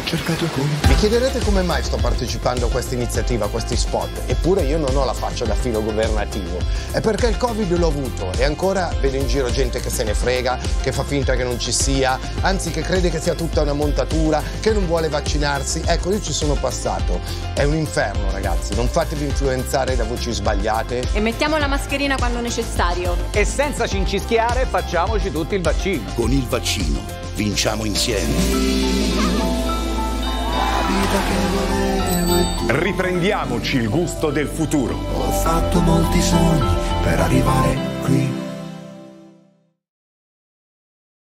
Ho cercato con Vi chiederete come mai sto partecipando a questa iniziativa, a questi spot, eppure io non ho la faccia da filo governativo. È perché il Covid l'ho avuto e ancora vedo in giro gente che se ne frega, che fa finta che non ci sia, anzi che crede che sia tutta una montatura, che non vuole vaccinarsi. Ecco, io ci sono passato. È un inferno, ragazzi. Non fatevi influenzare da voci sbagliate. E mettiamo la mascherina quando necessario. E senza cincischiare facciamoci tutti il vaccino. Con il vaccino vinciamo insieme. Riprendiamoci il gusto del futuro. Ho fatto molti sogni per arrivare qui.